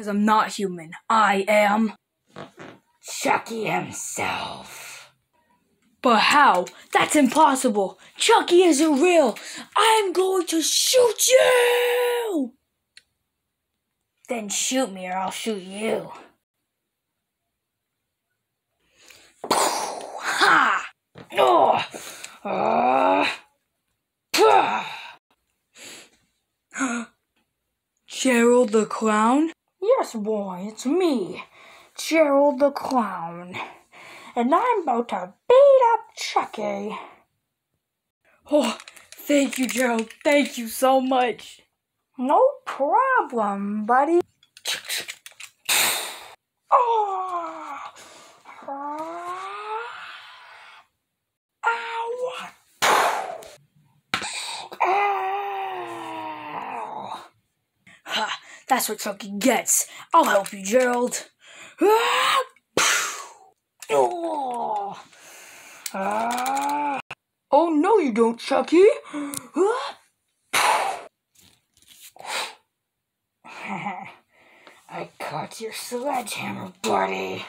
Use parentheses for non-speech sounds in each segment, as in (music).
Because I'm not human. I am. Chucky himself. But how? That's impossible. Chucky isn't real. I'm going to shoot you! Then shoot me or I'll shoot you. Ha! Oh! Uh, (gasps) Gerald the Clown? Yes, boy, it's me, Gerald the Clown. And I'm about to beat up Chucky. Oh, thank you, Gerald. Thank you so much. No problem, buddy. Oh! Ow! Ow! Ha! That's what Chucky gets. I'll help you, Gerald. Ah! Oh! Ah! Oh, no, you don't, Chucky. (laughs) I caught your sledgehammer, buddy.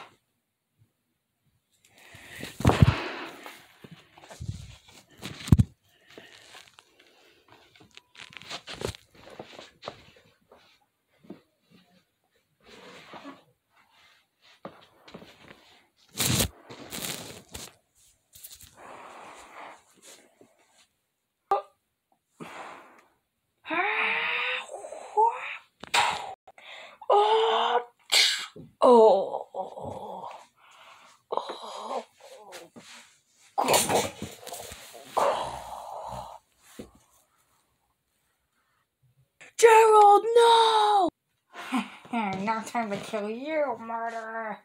Oh, oh, oh, Gerald, no! now time to kill you, murderer.